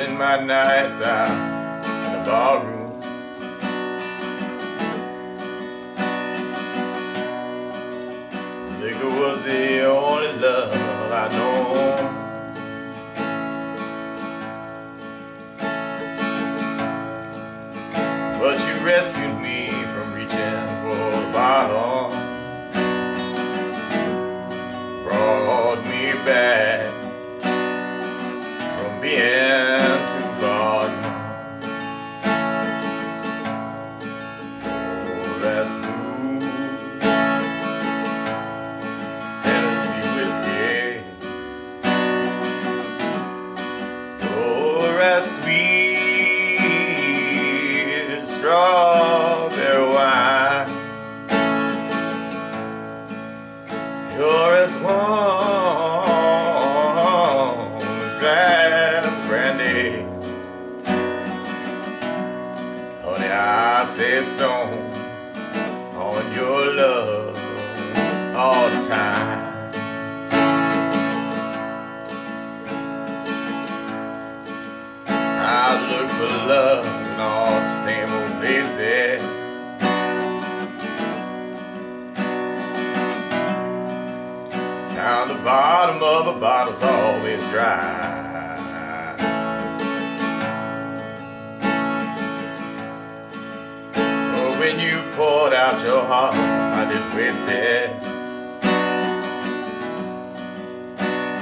spend my nights out in the ballroom. Liquor was the only love I know. But you rescued me sweet strawberry wine. You're as warm as glass brandy. Honey, I stay stoned on your love all the time. For love in all the same old places. Found the bottom of a bottle's always dry. But when you poured out your heart, I did waste it.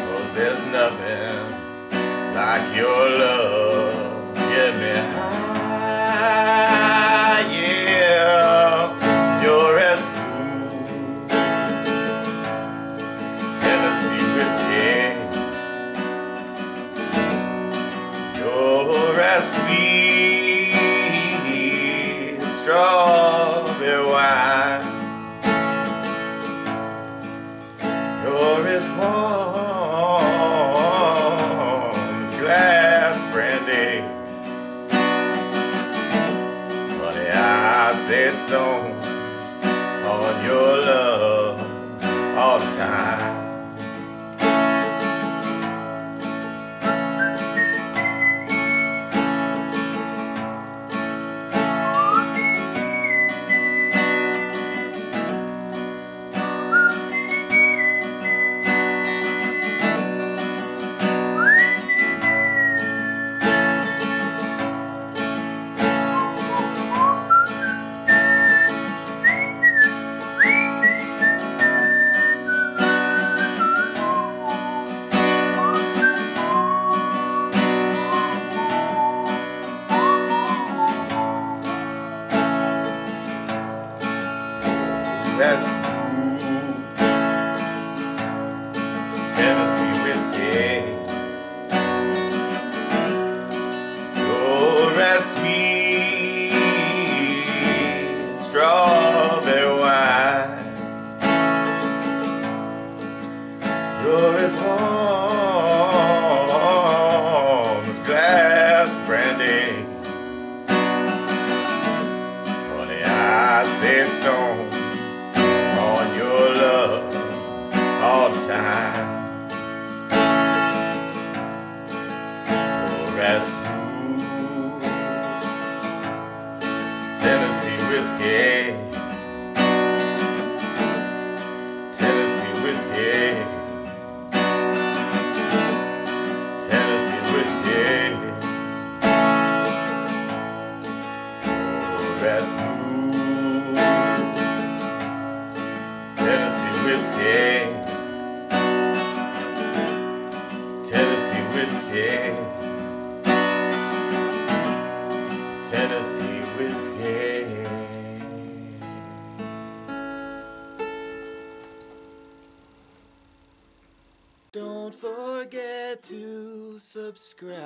Cause there's nothing like your love. Sweet strawberry wine. You're warm as glass brandy. Honey, I stay stoned on your love all the time. That's smooth. It's Tennessee whiskey. You're as sweet strawberry wine. You're as warm as glass brandy. Honey, I stay stoned the time. You're as smooth Tennessee whiskey. Tennessee whiskey. Tennessee whiskey. You're as smooth Tennessee whiskey. Tennessee whiskey. Don't forget to subscribe.